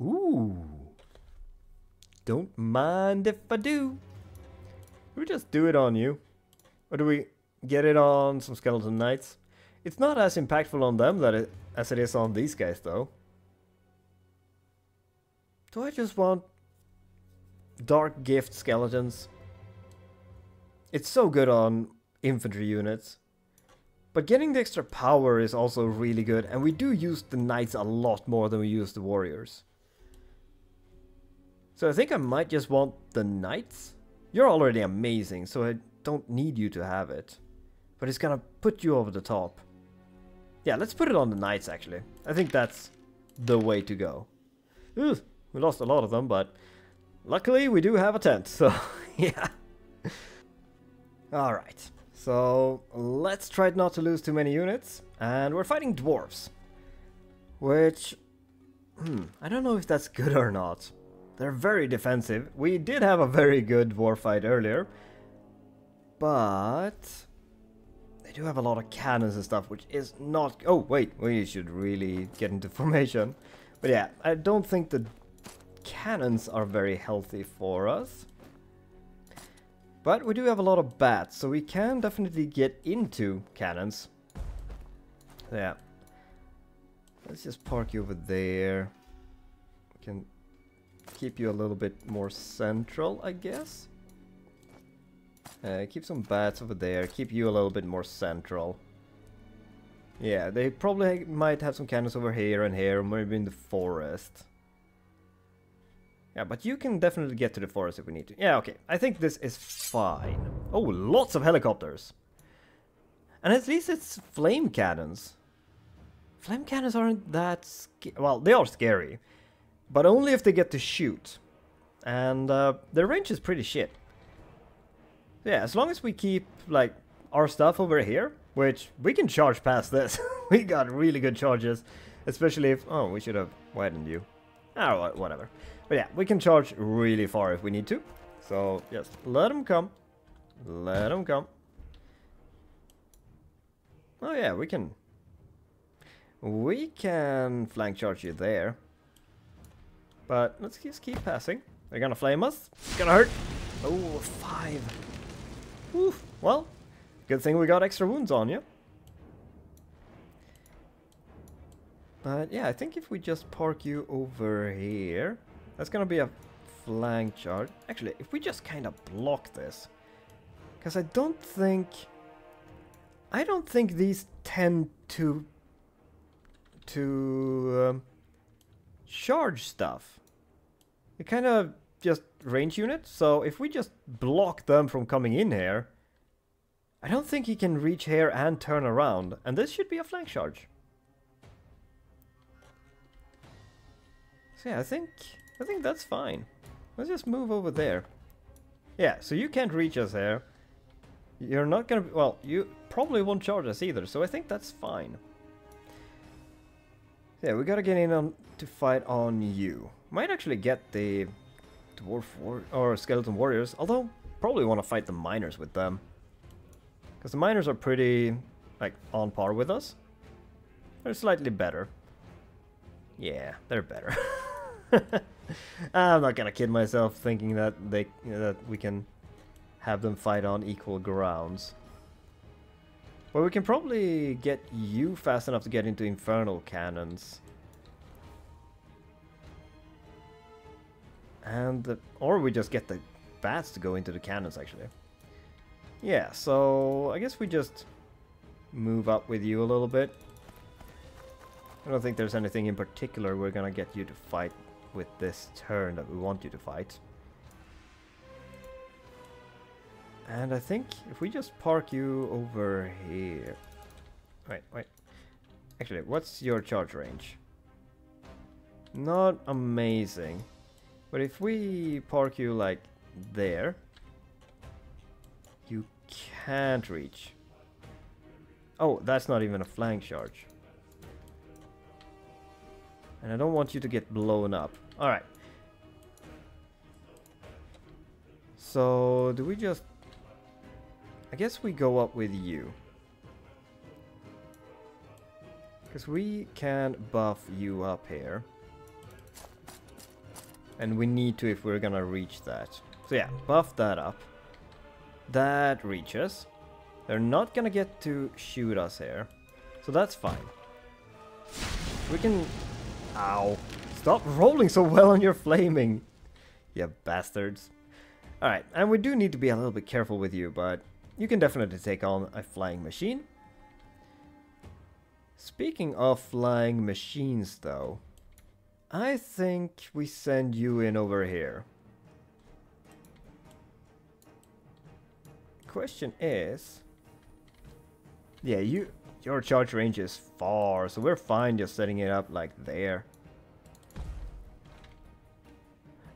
Ooh. Don't mind if I do. We just do it on you. Or do we get it on some skeleton knights? It's not as impactful on them that it, as it is on these guys though. Do I just want dark gift skeletons? It's so good on infantry units. But getting the extra power is also really good, and we do use the knights a lot more than we use the warriors. So I think I might just want the knights. You're already amazing, so I don't need you to have it. But it's gonna put you over the top. Yeah, let's put it on the knights actually. I think that's the way to go. Ugh, we lost a lot of them, but luckily we do have a tent, so yeah. Alright, so let's try not to lose too many units. And we're fighting dwarves. Which, hmm, I don't know if that's good or not. They're very defensive. We did have a very good dwarf fight earlier. But they do have a lot of cannons and stuff, which is not... Oh, wait, we should really get into formation. But yeah, I don't think the cannons are very healthy for us. But we do have a lot of bats, so we can definitely get into cannons. Yeah. Let's just park you over there. We can keep you a little bit more central, I guess. Uh, keep some bats over there, keep you a little bit more central. Yeah, they probably might have some cannons over here and here, maybe in the forest. Yeah, but you can definitely get to the forest if we need to. Yeah, okay. I think this is fine. Oh, lots of helicopters. And at least it's flame cannons. Flame cannons aren't that... Well, they are scary. But only if they get to shoot. And uh, their range is pretty shit. Yeah, as long as we keep, like, our stuff over here, which we can charge past this. we got really good charges. Especially if... Oh, we should have widened you. Oh, whatever. But yeah, we can charge really far if we need to. So, yes, let them come. Let them come. Oh yeah, we can... We can flank charge you there. But let's just keep passing. They're gonna flame us. It's gonna hurt. Oh, five. Oof. Well, good thing we got extra wounds on you. But yeah, I think if we just park you over here, that's gonna be a flank charge. Actually, if we just kind of block this, because I don't think, I don't think these tend to to um, charge stuff. They kind of just range units, so if we just block them from coming in here, I don't think he can reach here and turn around, and this should be a flank charge. So yeah, I think I think that's fine. Let's just move over there. Yeah, so you can't reach us here. You're not gonna... Well, you probably won't charge us either, so I think that's fine. Yeah, we gotta get in on to fight on you. Might actually get the dwarf war or skeleton warriors, although probably want to fight the miners with them. Because the miners are pretty, like, on par with us. They're slightly better. Yeah, they're better. I'm not gonna kid myself thinking that they you know, that we can have them fight on equal grounds. But we can probably get you fast enough to get into infernal cannons. And the, or we just get the bats to go into the cannons actually. Yeah, so I guess we just move up with you a little bit. I don't think there's anything in particular we're gonna get you to fight with this turn that we want you to fight. And I think if we just park you over here... Wait, wait. Actually, what's your charge range? Not amazing. But if we park you like there, you can't reach. Oh, that's not even a flank charge. And I don't want you to get blown up. Alright. So, do we just... I guess we go up with you. Because we can buff you up here. And we need to if we're gonna reach that. So yeah, buff that up. That reaches. They're not gonna get to shoot us here. So that's fine. We can... Ow. Stop rolling so well on your flaming. You bastards. Alright, and we do need to be a little bit careful with you, but you can definitely take on a flying machine. Speaking of flying machines, though, I think we send you in over here. Question is... Yeah, you your charge range is far, so we're fine just setting it up like there.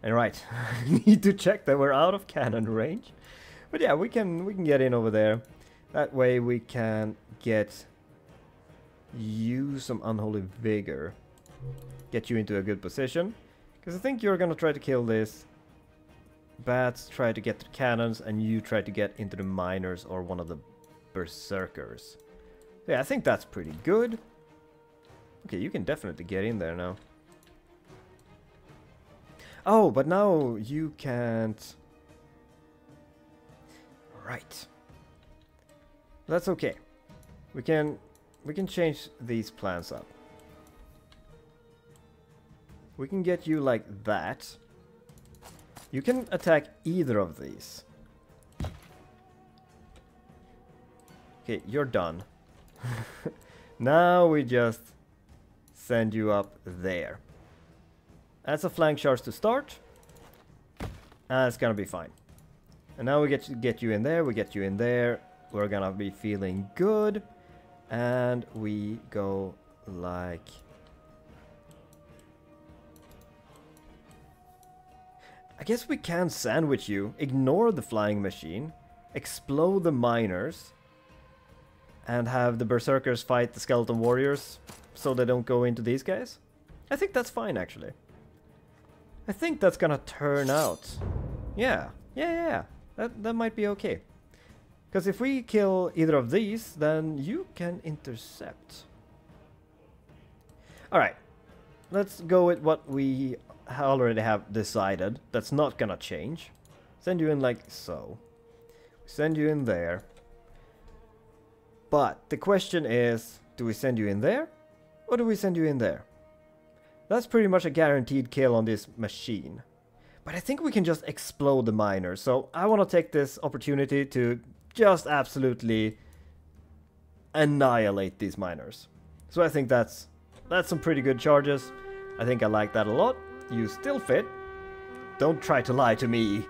And right, need to check that we're out of cannon range. But yeah, we can we can get in over there. That way we can get you some unholy vigor. Get you into a good position. Because I think you're gonna try to kill this. Bats try to get the cannons and you try to get into the miners or one of the berserkers. Yeah, I think that's pretty good. Okay, you can definitely get in there now. Oh, but now you can't... Right. That's okay. We can we can change these plans up. We can get you like that. You can attack either of these. Okay, you're done. now we just send you up there. That's a flank charge to start. And it's gonna be fine. And now we get to get you in there, we get you in there. We're gonna be feeling good. And we go like... I guess we can sandwich you, ignore the flying machine, explode the miners, and have the berserkers fight the skeleton warriors so they don't go into these guys. I think that's fine, actually. I think that's gonna turn out. Yeah, yeah, yeah. That, that might be okay. Because if we kill either of these, then you can intercept. Alright. Let's go with what we already have decided. That's not gonna change. Send you in like so. Send you in there. But the question is, do we send you in there? Or do we send you in there? That's pretty much a guaranteed kill on this machine. But I think we can just explode the miner. So I want to take this opportunity to just absolutely annihilate these miners. So I think that's that's some pretty good charges. I think I like that a lot. You still fit. Don't try to lie to me.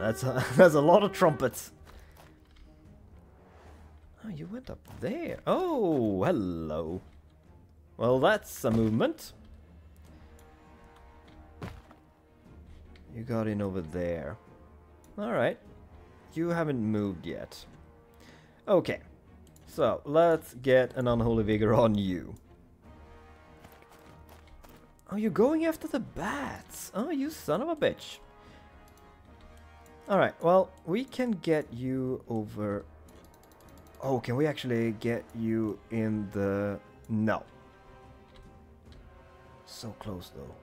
That's a, that's a lot of trumpets. Oh, you went up there. Oh, hello. Well, that's a movement. You got in over there. Alright. You haven't moved yet. Okay. So, let's get an Unholy Vigor on you. Oh, you're going after the bats. Oh, you son of a bitch. Alright, well, we can get you over... Oh, can we actually get you in the... No. So close, though.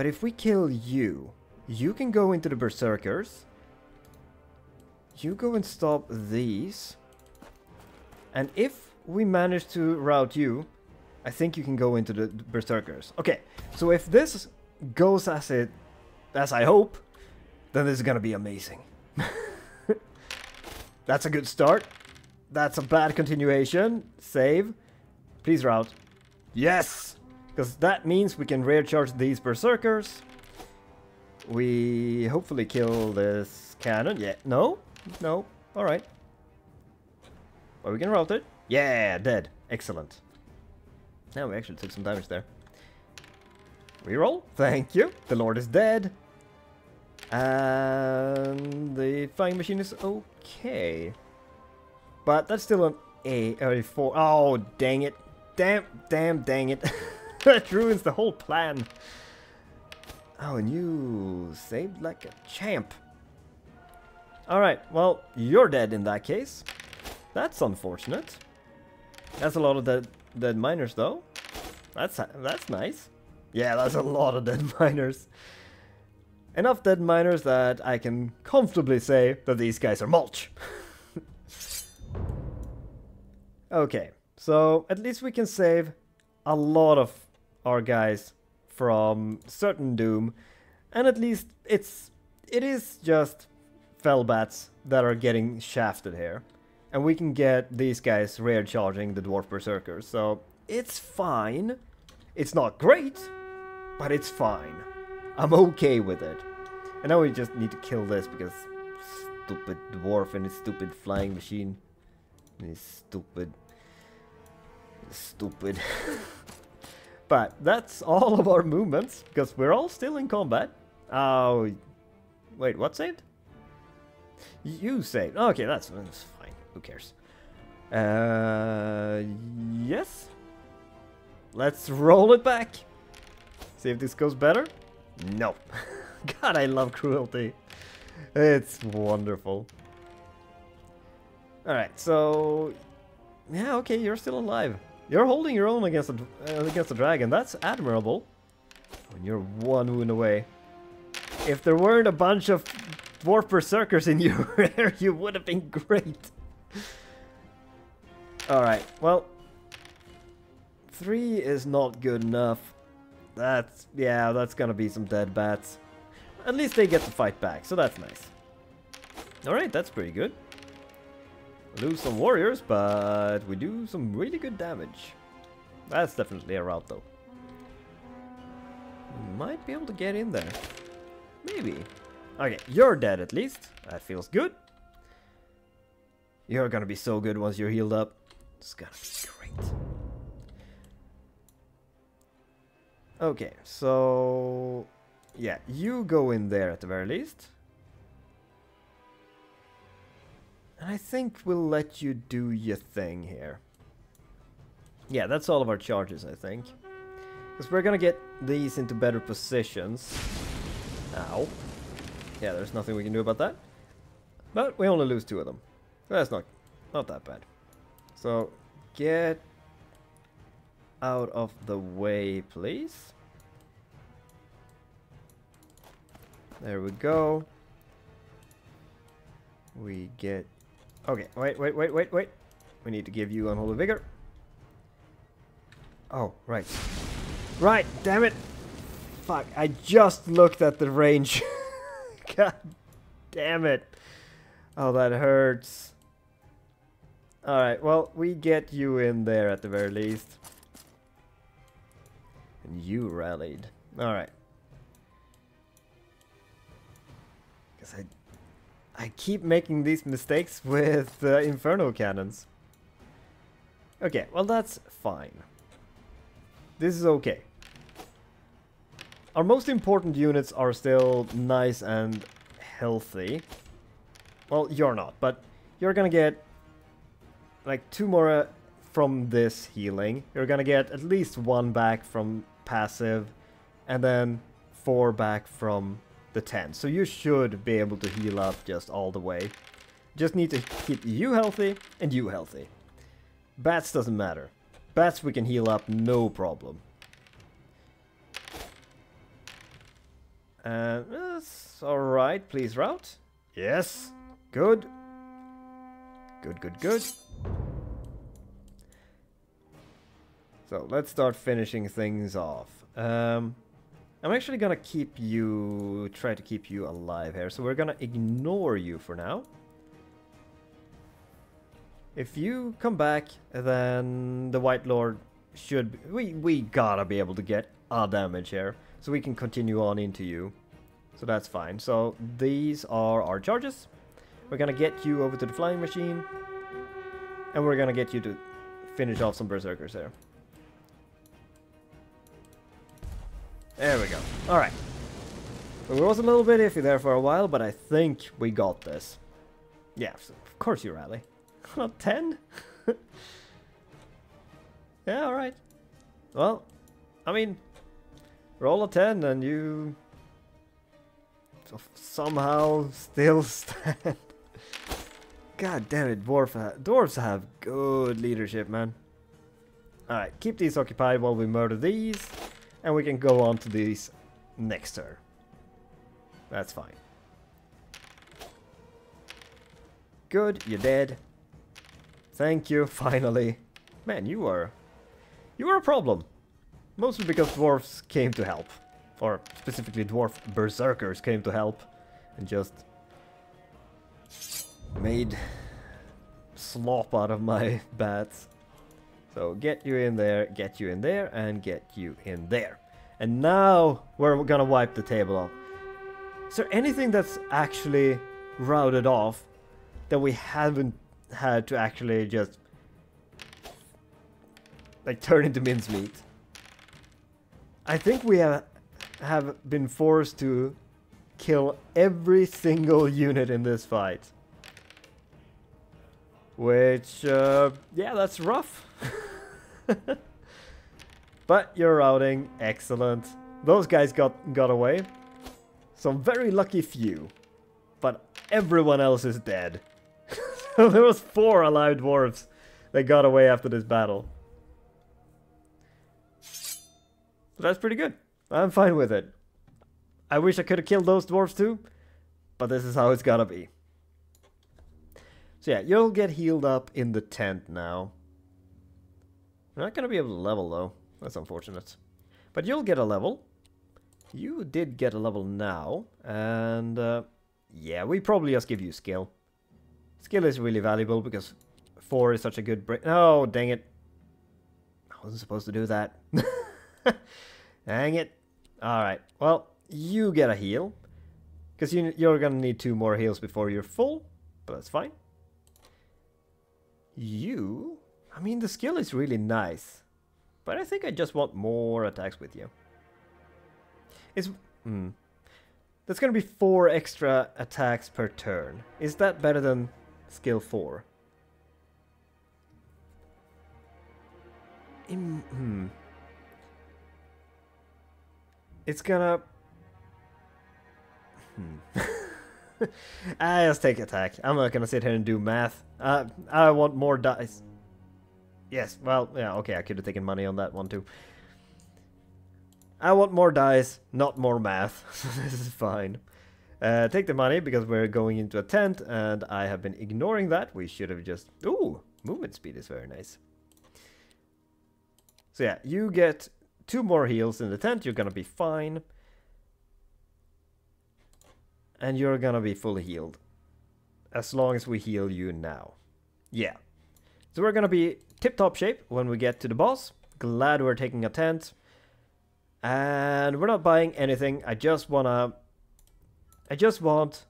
But if we kill you, you can go into the Berserkers. You go and stop these. And if we manage to route you, I think you can go into the Berserkers. Okay, so if this goes as it, as I hope, then this is gonna be amazing. That's a good start. That's a bad continuation. Save. Please route. Yes! Because that means we can rear charge these Berserkers. We hopefully kill this cannon. Yeah, no? No. Alright. Are we gonna route it? Yeah, dead. Excellent. Now we actually took some damage there. Reroll. Thank you. The Lord is dead. And the flying machine is okay. But that's still an A, a 4. Oh, dang it. Damn, damn, dang it. that ruins the whole plan. Oh, and you saved like a champ. Alright, well, you're dead in that case. That's unfortunate. That's a lot of dead, dead miners, though. That's that's nice. Yeah, that's a lot of dead miners. Enough dead miners that I can comfortably say that these guys are mulch. okay, so at least we can save a lot of our guys from certain doom. And at least it's it is just Felbats that are getting shafted here. And we can get these guys rare charging the Dwarf Berserkers. So it's fine. It's not great, but it's fine. I'm okay with it. And now we just need to kill this because stupid dwarf and his stupid flying machine. And his stupid... Stupid. but that's all of our movements because we're all still in combat. Oh, wait, what saved? You saved. Okay, that's, that's fine. Who cares? Uh, yes. Let's roll it back. See if this goes better. No. God, I love cruelty. It's wonderful. Alright, so... Yeah, okay, you're still alive. You're holding your own against a, uh, against a dragon. That's admirable. When you're one wound away. If there weren't a bunch of dwarf berserkers in your rear, you would have been great. Alright, well... Three is not good enough. That's... Yeah, that's gonna be some dead bats. At least they get to fight back, so that's nice. Alright, that's pretty good. Lose some warriors, but we do some really good damage. That's definitely a route, though. We might be able to get in there. Maybe. Okay, you're dead at least. That feels good. You're gonna be so good once you're healed up. It's gonna be great. Okay, so... Yeah, you go in there at the very least. And I think we'll let you do your thing here. Yeah, that's all of our charges, I think. Because we're gonna get these into better positions. Ow. Yeah, there's nothing we can do about that. But we only lose two of them. That's not, not that bad. So, get out of the way, please. There we go. We get... Okay, wait, wait, wait, wait, wait. We need to give you Unholy Vigor. Oh, right. Right, damn it! Fuck, I just looked at the range. God damn it. Oh, that hurts. Alright, well, we get you in there at the very least. And you rallied. Alright. Because I, I keep making these mistakes with uh, Inferno cannons. Okay, well that's fine. This is okay. Our most important units are still nice and healthy. Well, you're not, but you're gonna get like two more uh, from this healing. You're gonna get at least one back from passive, and then four back from the 10. So you should be able to heal up just all the way. Just need to keep you healthy and you healthy. Bats doesn't matter. Bats we can heal up no problem. And uh, that's alright, please route. Yes, good. Good, good, good. So let's start finishing things off. Um, I'm actually gonna keep you, try to keep you alive here. So we're gonna ignore you for now. If you come back, then the Wight Lord should... We, we gotta be able to get a damage here. So we can continue on into you. So that's fine. So these are our charges. We're gonna get you over to the flying machine. And we're gonna get you to finish off some berserkers there. There we go. Alright. It was a little bit iffy there for a while, but I think we got this. Yeah, of course you rally. Not 10? yeah, alright. Well, I mean, roll a 10 and you somehow still stand. God damn it, dwarf ha dwarves have good leadership, man. Alright, keep these occupied while we murder these. And we can go on to these next turn. That's fine. Good, you're dead. Thank you, finally. Man, you are... You are a problem. Mostly because dwarves came to help. Or specifically dwarf berserkers came to help. And just... Made... Slop out of my bats. So get you in there, get you in there, and get you in there. And now we're gonna wipe the table off. Is there anything that's actually routed off that we haven't had to actually just like turn into mincemeat? I think we have have been forced to kill every single unit in this fight. Which, uh, yeah, that's rough. but you're routing, excellent. Those guys got, got away. Some very lucky few. But everyone else is dead. there was four alive dwarves that got away after this battle. So that's pretty good. I'm fine with it. I wish I could have killed those dwarves too, but this is how it's gotta be. So yeah, you'll get healed up in the tent now. You're not going to be able to level though. That's unfortunate. But you'll get a level. You did get a level now. And uh, yeah, we probably just give you skill. Skill is really valuable because 4 is such a good break. Oh, dang it. I wasn't supposed to do that. dang it. Alright, well, you get a heal. Because you, you're going to need two more heals before you're full. But that's fine. You? I mean, the skill is really nice. But I think I just want more attacks with you. It's... hmm. That's gonna be four extra attacks per turn. Is that better than skill 4? In, hmm. It's gonna... Hmm. I just take attack. I'm not gonna sit here and do math. Uh, I want more dice. Yes, well, yeah, okay, I could have taken money on that one too. I want more dice, not more math. this is fine. Uh, take the money because we're going into a tent and I have been ignoring that. We should have just... Ooh, movement speed is very nice. So yeah, you get two more heals in the tent. You're gonna be fine and you're gonna be fully healed. As long as we heal you now. Yeah. So we're gonna be tip-top shape when we get to the boss. Glad we're taking a tent. And we're not buying anything. I just wanna... I just want...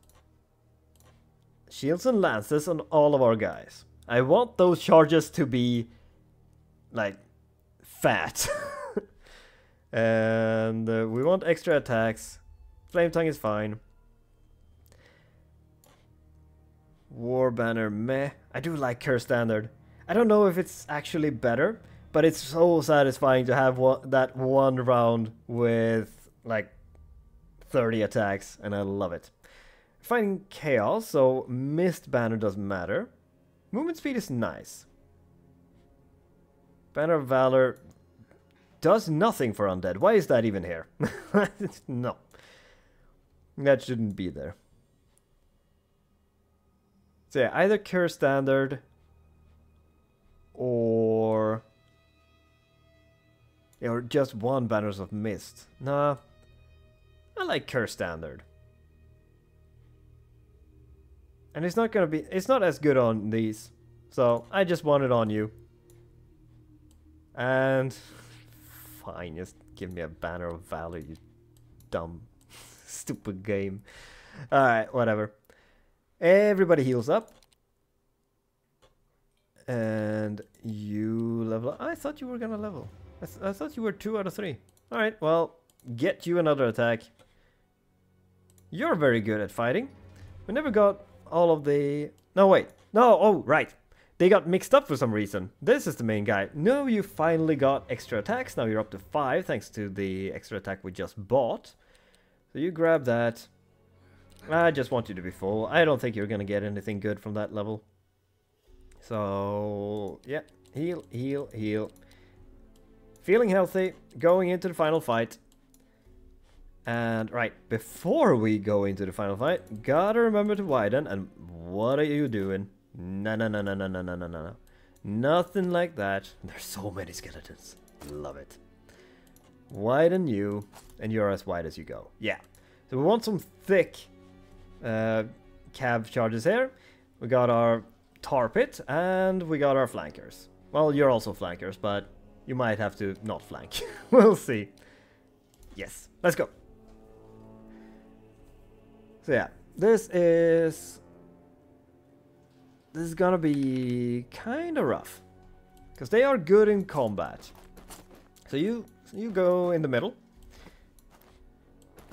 Shields and lances on all of our guys. I want those charges to be... Like... Fat. and uh, we want extra attacks. Flame tongue is fine. War Banner, meh. I do like Curse Standard. I don't know if it's actually better, but it's so satisfying to have one, that one round with like 30 attacks, and I love it. Fighting Chaos, so Mist Banner doesn't matter. Movement speed is nice. Banner of Valor does nothing for undead. Why is that even here? no. That shouldn't be there. So yeah, either Curse Standard or or just one Banners of Mist. Nah, I like Curse Standard. And it's not gonna be, it's not as good on these. So I just want it on you. And fine, just give me a Banner of Valor, you dumb, stupid game. Alright, whatever. Everybody heals up. And you level up. I thought you were gonna level. I, th I thought you were two out of three. Alright, well, get you another attack. You're very good at fighting. We never got all of the... No, wait. No, oh, right. They got mixed up for some reason. This is the main guy. No, you finally got extra attacks. Now you're up to five thanks to the extra attack we just bought. So you grab that. I just want you to be full. I don't think you're gonna get anything good from that level. So, yeah. Heal, heal, heal. feeling healthy, going into the final fight. And right, before we go into the final fight, gotta remember to widen. And what are you doing? No, no, no, no, no, no, no, no, no. Nothing like that. There's so many skeletons. Love it. Widen you, and you're as wide as you go. Yeah. So we want some thick uh, cav charges here. We got our tar pit, and we got our flankers. Well, you're also flankers, but you might have to not flank. we'll see. Yes, let's go. So yeah, this is... This is gonna be kind of rough. Because they are good in combat. So you, you go in the middle.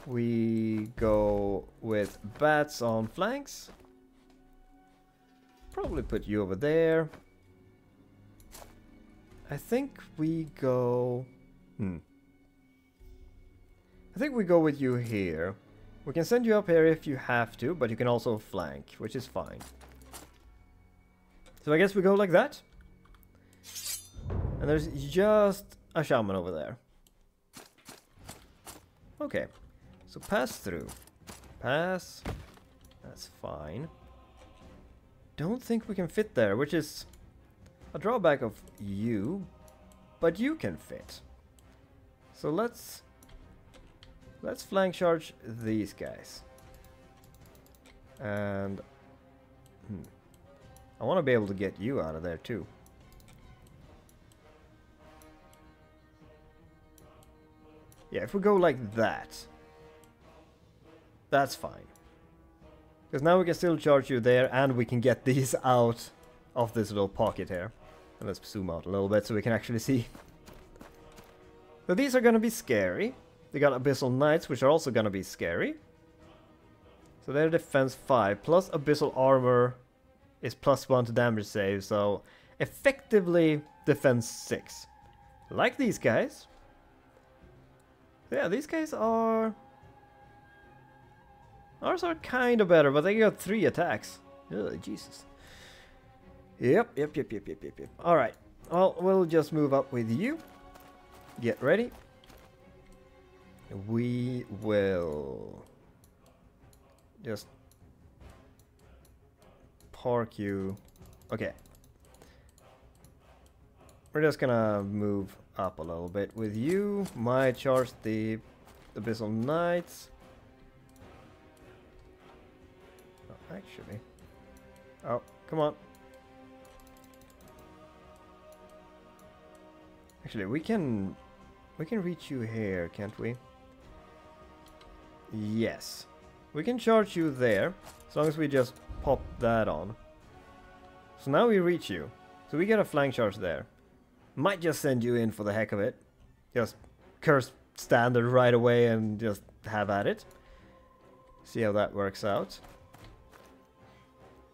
We go with bats on flanks. Probably put you over there. I think we go... Hmm. I think we go with you here. We can send you up here if you have to, but you can also flank, which is fine. So I guess we go like that. And there's just a shaman over there. Okay. So pass through. Pass. That's fine. Don't think we can fit there, which is a drawback of you, but you can fit. So let's let's flank charge these guys. And hmm, I want to be able to get you out of there too. Yeah, if we go like that, that's fine. Because now we can still charge you there and we can get these out of this little pocket here. And let's zoom out a little bit so we can actually see. So these are gonna be scary. They got Abyssal Knights, which are also gonna be scary. So they're defense 5, plus Abyssal Armor is plus 1 to damage save, so effectively defense 6. Like these guys. Yeah, these guys are... Ours are kind of better, but they got 3 attacks. Ugh, Jesus. Yep, yep, yep, yep, yep, yep, yep. Alright. Well, we'll just move up with you. Get ready. We will just park you. Okay. We're just gonna move up a little bit with you. My charge the Abyssal Knights. Actually. Oh, come on. Actually, we can... We can reach you here, can't we? Yes. We can charge you there, as long as we just pop that on. So now we reach you. So we get a flank charge there. Might just send you in for the heck of it. Just curse standard right away and just have at it. See how that works out.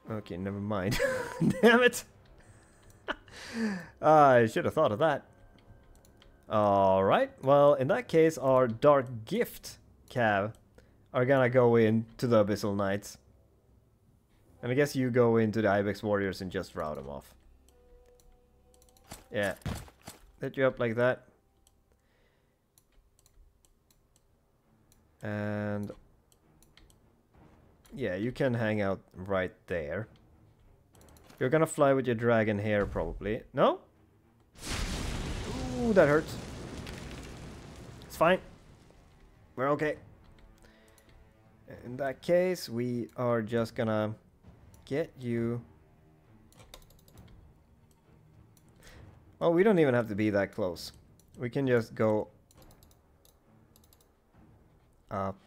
Okay, never mind. Damn it! I should have thought of that. Alright, well, in that case, our Dark Gift Cav are gonna go into the Abyssal Knights. And I guess you go into the Ibex Warriors and just rout them off. Yeah. Set you up like that. And... Yeah, you can hang out right there. You're gonna fly with your dragon here, probably. No? Ooh, that hurts. It's fine. We're okay. In that case, we are just gonna get you... Oh, we don't even have to be that close. We can just go up.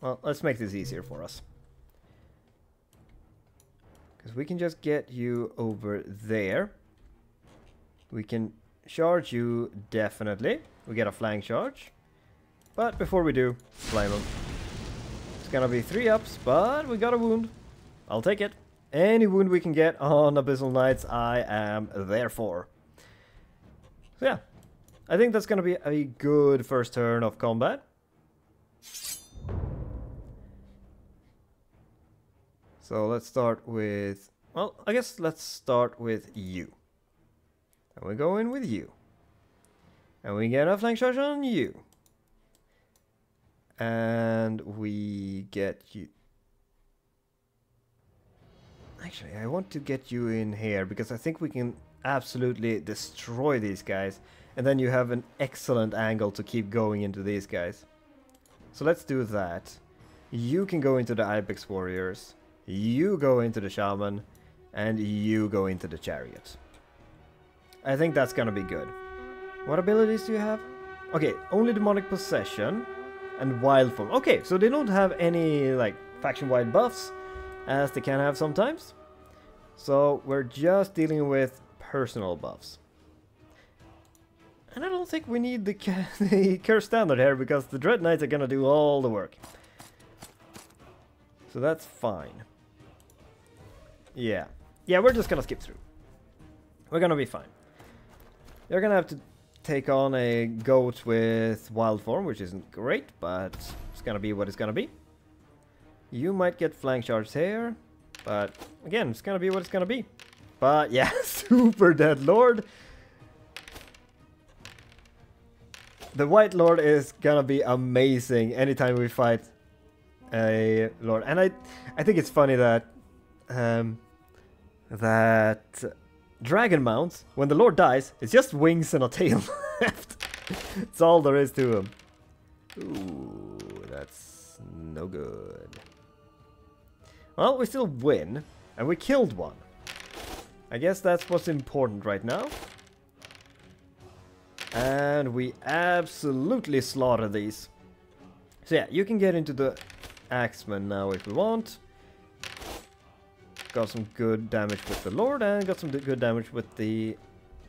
Well, let's make this easier for us. Because we can just get you over there. We can charge you, definitely. We get a flank charge. But before we do, flame him. It's gonna be three ups, but we got a wound. I'll take it. Any wound we can get on Abyssal Knights, I am there for. So yeah, I think that's gonna be a good first turn of combat. So let's start with, well, I guess let's start with you. And we go in with you. And we get a flank charge on you. And we get you... Actually, I want to get you in here because I think we can absolutely destroy these guys. And then you have an excellent angle to keep going into these guys. So let's do that. You can go into the Ibex Warriors. You go into the Shaman. And you go into the Chariot. I think that's gonna be good. What abilities do you have? Okay, only Demonic Possession and Wild Form. Okay, so they don't have any like faction-wide buffs as they can have sometimes. So we're just dealing with personal buffs. And I don't think we need the, the Curse Standard here because the Dread Knights are gonna do all the work. So that's fine. Yeah. Yeah, we're just gonna skip through. We're gonna be fine. You're gonna have to take on a goat with wild form, which isn't great, but it's gonna be what it's gonna be. You might get flank charge here, but again, it's gonna be what it's gonna be. But yeah, super dead lord. The Wight Lord is gonna be amazing anytime we fight a Lord. And I I think it's funny that um, that dragon mounts, when the Lord dies, it's just wings and a tail left. That's all there is to him. Ooh, that's no good. Well, we still win, and we killed one. I guess that's what's important right now. And we absolutely slaughter these. So yeah, you can get into the Axeman now if you want. Got some good damage with the Lord and got some good damage with the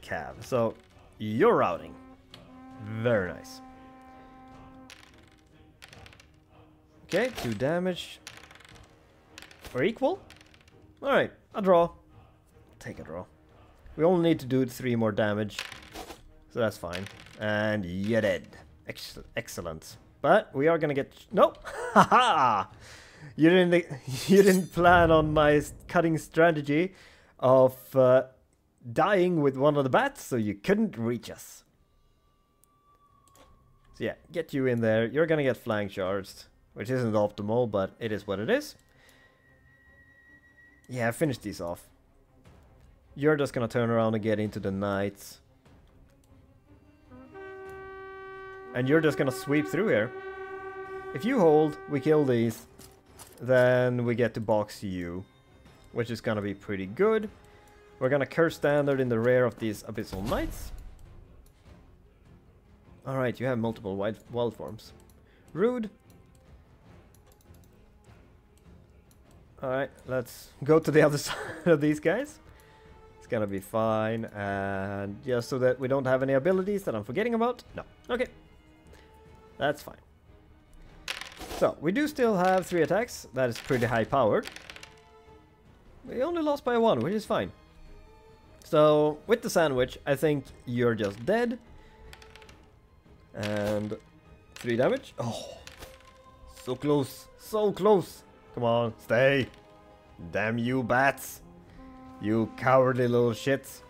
Cav. So, you're routing. Very nice. Okay, two damage. We're equal? Alright, a draw. Take a draw. We only need to do three more damage. So that's fine. And you're dead. Ex excellent. But we are gonna get... Nope! Haha! You didn't you didn't plan on my cutting strategy of uh, dying with one of the bats, so you couldn't reach us. So yeah, get you in there. You're gonna get flank charged, which isn't optimal, but it is what it is. Yeah, finish these off. You're just gonna turn around and get into the knights. And you're just gonna sweep through here. If you hold, we kill these. Then we get to box you, which is gonna be pretty good. We're gonna curse standard in the rear of these Abyssal Knights. Alright, you have multiple wild, wild forms. Rude. Alright, let's go to the other side of these guys. It's gonna be fine, and just so that we don't have any abilities that I'm forgetting about. No, okay. That's fine. So, we do still have three attacks. That is pretty high powered. We only lost by one, which is fine. So, with the sandwich, I think you're just dead. And three damage. Oh, so close, so close. Come on, stay. Damn you, bats. You cowardly little shits.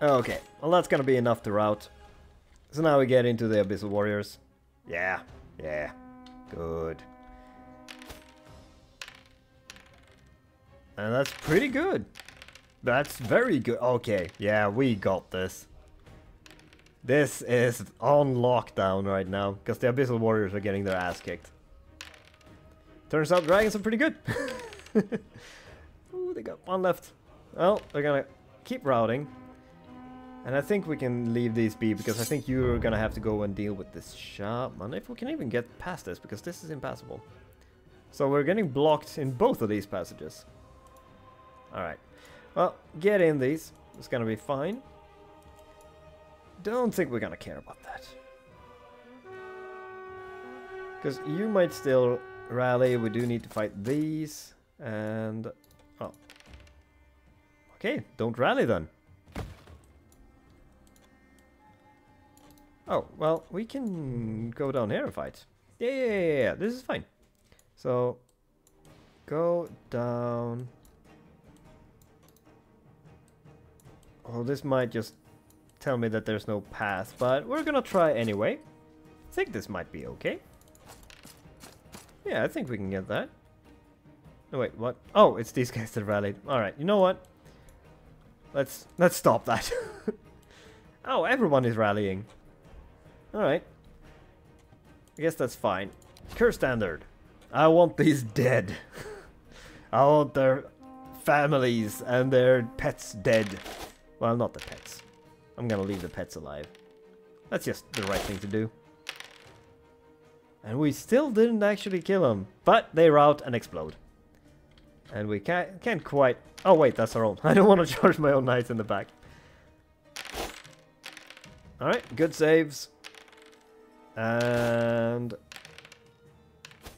Okay, well that's gonna be enough to rout. So now we get into the Abyssal Warriors. Yeah, yeah, good. And that's pretty good. That's very good. Okay, yeah, we got this. This is on lockdown right now, because the Abyssal Warriors are getting their ass kicked. Turns out dragons are pretty good. Ooh, they got one left. Well, they're gonna keep routing. And I think we can leave these be because I think you're gonna have to go and deal with this shaman. If we can even get past this because this is impassable. So we're getting blocked in both of these passages. Alright. Well, get in these. It's gonna be fine. Don't think we're gonna care about that. Because you might still rally. We do need to fight these. And... Oh. Okay, don't rally then. Oh, well, we can go down here and fight. Yeah, yeah, yeah, yeah, this is fine. So, go down. Oh, this might just tell me that there's no path, but we're gonna try anyway. I think this might be okay. Yeah, I think we can get that. No, wait, what? Oh, it's these guys that rallied. Alright, you know what? Let's, let's stop that. oh, everyone is rallying. Alright. I guess that's fine. Curse standard. I want these dead. I want their families and their pets dead. Well, not the pets. I'm gonna leave the pets alive. That's just the right thing to do. And we still didn't actually kill them. But they rout and explode. And we can't, can't quite... Oh wait, that's our own. I don't want to charge my own knights in the back. Alright, good saves. And...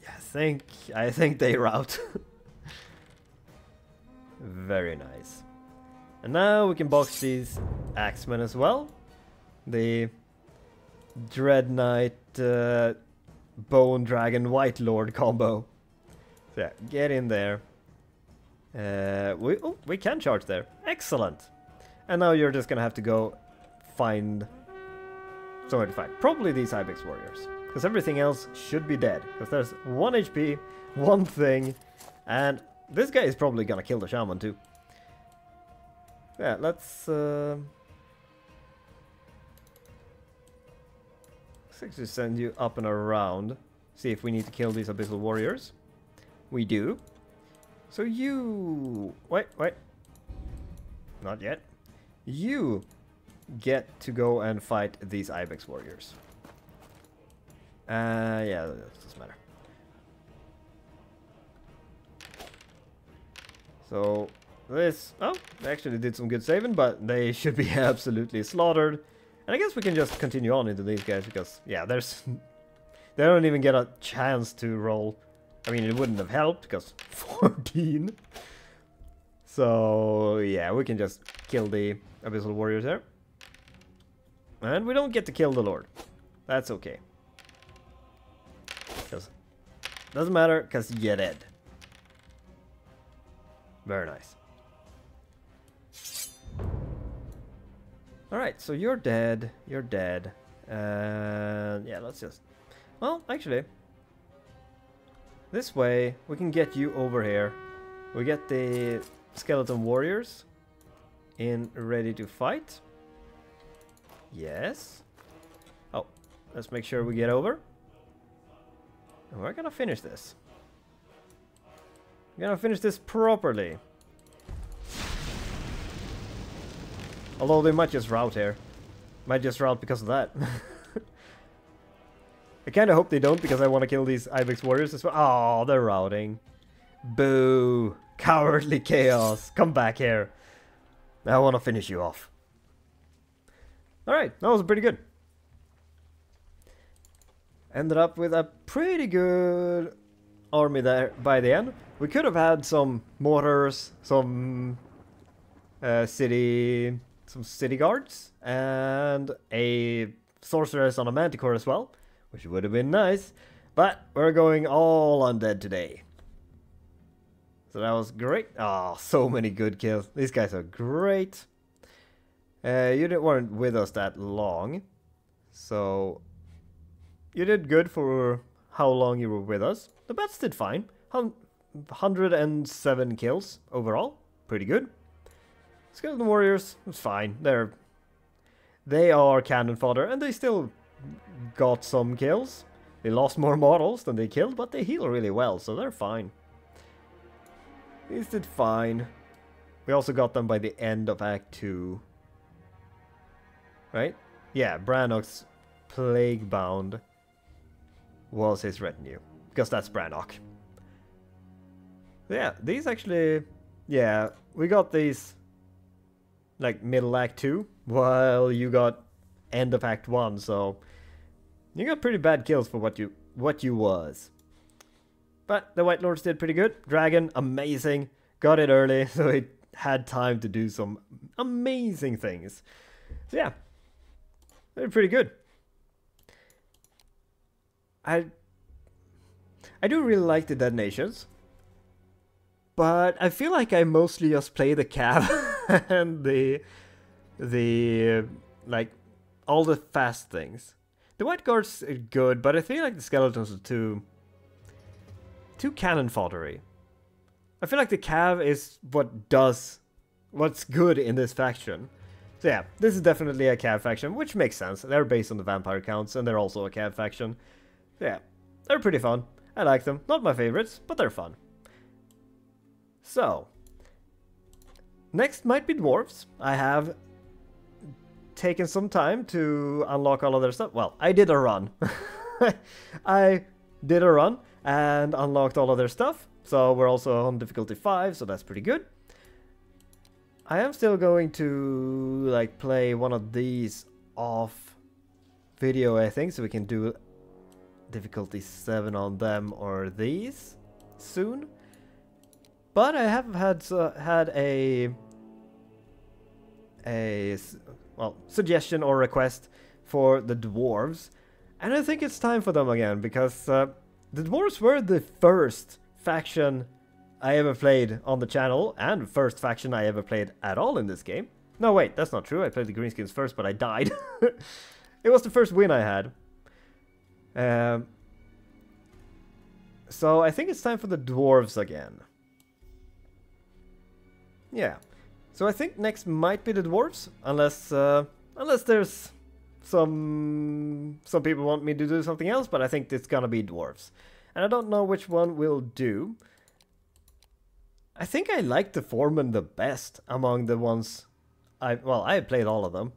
I think, I think they rout. Very nice. And now we can box these axemen as well. The Dread Knight uh, Bone Dragon Wight Lord combo. So yeah, get in there. Uh, we oh, we can charge there. Excellent. And now you're just gonna have to go find somewhere to fight. Probably these Ibex warriors, because everything else should be dead. Because there's one HP, one thing, and this guy is probably gonna kill the shaman too. Yeah, let's. Uh, Let's actually send you up and around. See if we need to kill these Abyssal Warriors. We do. So you... Wait, wait. Not yet. You get to go and fight these Ibex Warriors. Uh, yeah, that doesn't matter. So, this... Oh, they actually did some good saving, but they should be absolutely slaughtered. And I guess we can just continue on into these guys because, yeah, there's... they don't even get a chance to roll. I mean, it wouldn't have helped because 14. So, yeah, we can just kill the Abyssal Warriors there. And we don't get to kill the Lord. That's okay. Because doesn't matter because you're dead. Very nice. Alright, so you're dead, you're dead. Uh, yeah, let's just... Well, actually... This way, we can get you over here. We get the skeleton warriors in ready to fight. Yes. Oh, let's make sure we get over. And we're gonna finish this. We're gonna finish this properly. Although they might just rout here. Might just rout because of that. I kind of hope they don't because I want to kill these Ibex warriors as well. Oh, they're routing. Boo. Cowardly chaos. Come back here. I want to finish you off. Alright, that was pretty good. Ended up with a pretty good army there by the end. We could have had some mortars, some uh, city some city guards, and a sorceress on a manticore as well, which would have been nice. But we're going all undead today. So that was great. Oh, so many good kills. These guys are great. Uh, you didn't weren't with us that long, so you did good for how long you were with us. The bats did fine. 107 kills overall. Pretty good. Skeleton Warriors, it's fine. They're they are cannon fodder, and they still got some kills. They lost more models than they killed, but they heal really well, so they're fine. These did fine. We also got them by the end of Act 2. Right? Yeah, Brannock's Plaguebound was his retinue. Because that's Brannock. Yeah, these actually... Yeah, we got these like middle act 2 while you got end of act 1 so you got pretty bad kills for what you what you was but the wight lords did pretty good dragon amazing got it early so it had time to do some amazing things so yeah they're pretty good i i do really like the dead nations but I feel like I mostly just play the cav and the the like all the fast things. The white guards are good, but I feel like the skeletons are too too cannon foddery. I feel like the cav is what does what's good in this faction. So yeah, this is definitely a cav faction, which makes sense. They're based on the vampire counts, and they're also a cav faction. So yeah, they're pretty fun. I like them. Not my favorites, but they're fun. So, next might be dwarves. I have taken some time to unlock all of their stuff. Well, I did a run. I did a run and unlocked all of their stuff. So we're also on difficulty 5, so that's pretty good. I am still going to like play one of these off video, I think, so we can do difficulty 7 on them or these soon. But I have had uh, had a a well suggestion or request for the dwarves, and I think it's time for them again because uh, the dwarves were the first faction I ever played on the channel and first faction I ever played at all in this game. No, wait, that's not true. I played the Greenskins first, but I died. it was the first win I had. Um, so I think it's time for the dwarves again. Yeah. So I think next might be the dwarves, unless uh, unless there's some some people want me to do something else, but I think it's gonna be dwarves. And I don't know which one we'll do. I think I like the foreman the best among the ones I well, I played all of them.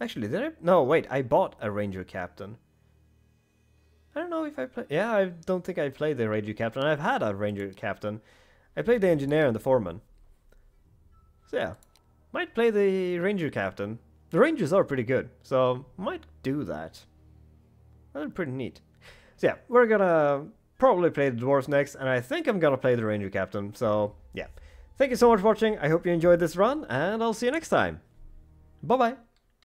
Actually, did I? No, wait, I bought a ranger captain. I don't know if I play. Yeah, I don't think I played the ranger captain. I've had a ranger captain. I played the engineer and the foreman. So yeah, might play the ranger captain. The rangers are pretty good, so might do that. That's pretty neat. So yeah, we're gonna probably play the dwarves next, and I think I'm gonna play the ranger captain. So yeah, thank you so much for watching. I hope you enjoyed this run, and I'll see you next time. Bye bye.